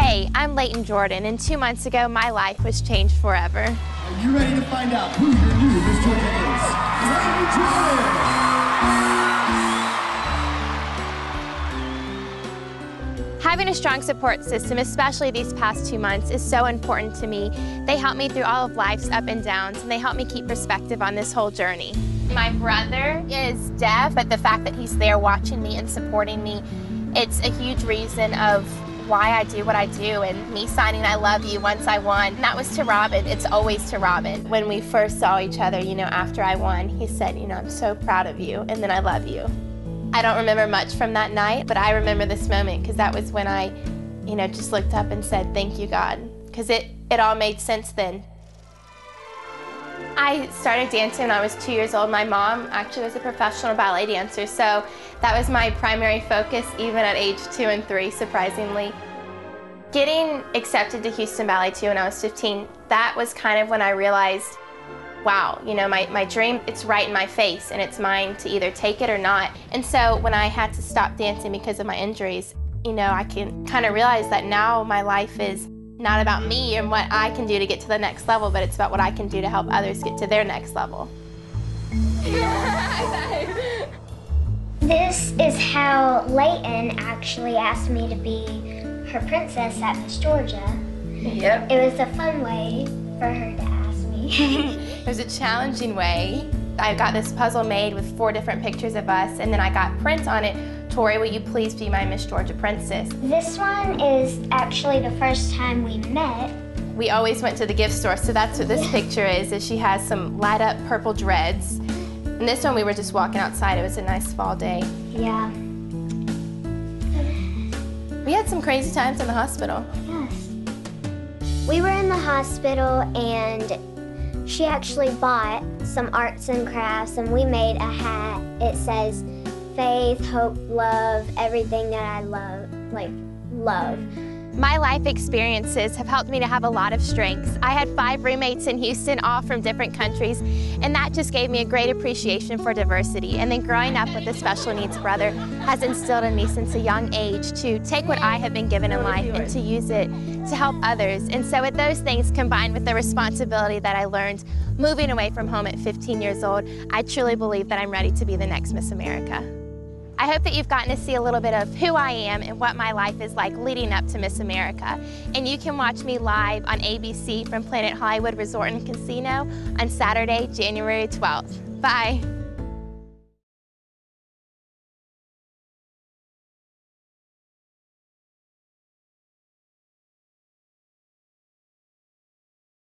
Hey, I'm Leighton Jordan, and two months ago, my life was changed forever. Are you ready to find out who your new Miss Georgia is? Leighton Jordan! Having a strong support system, especially these past two months, is so important to me. They help me through all of life's up and downs, and they help me keep perspective on this whole journey. My brother is deaf, but the fact that he's there watching me and supporting me, it's a huge reason of why I do what I do and me signing I love you once I won. And that was to Robin. It's always to Robin. When we first saw each other, you know, after I won, he said, you know, I'm so proud of you and then I love you. I don't remember much from that night, but I remember this moment because that was when I, you know, just looked up and said, thank you, God, because it, it all made sense then. I started dancing when I was two years old. My mom actually was a professional ballet dancer, so that was my primary focus even at age two and three, surprisingly. Getting accepted to Houston Ballet 2 when I was 15, that was kind of when I realized, wow, you know, my, my dream, it's right in my face and it's mine to either take it or not. And so when I had to stop dancing because of my injuries, you know, I can kind of realize that now my life is not about me and what I can do to get to the next level, but it's about what I can do to help others get to their next level. this is how Leighton actually asked me to be her princess at Miss Georgia. Yep. It was a fun way for her to ask me. it was a challenging way. I got this puzzle made with four different pictures of us, and then I got prints on it Tori, will you please be my Miss Georgia Princess? This one is actually the first time we met. We always went to the gift store, so that's what this picture is, is she has some light up purple dreads. And this one we were just walking outside. It was a nice fall day. Yeah. We had some crazy times in the hospital. Yes. We were in the hospital and she actually bought some arts and crafts and we made a hat. It says, faith, hope, love, everything that I love, like love. My life experiences have helped me to have a lot of strengths. I had five roommates in Houston, all from different countries, and that just gave me a great appreciation for diversity. And then growing up with a special needs brother has instilled in me since a young age to take what I have been given in life and to use it to help others. And so with those things combined with the responsibility that I learned moving away from home at 15 years old, I truly believe that I'm ready to be the next Miss America. I hope that you've gotten to see a little bit of who I am and what my life is like leading up to Miss America. And you can watch me live on ABC from Planet Hollywood Resort and Casino on Saturday, January 12th. Bye.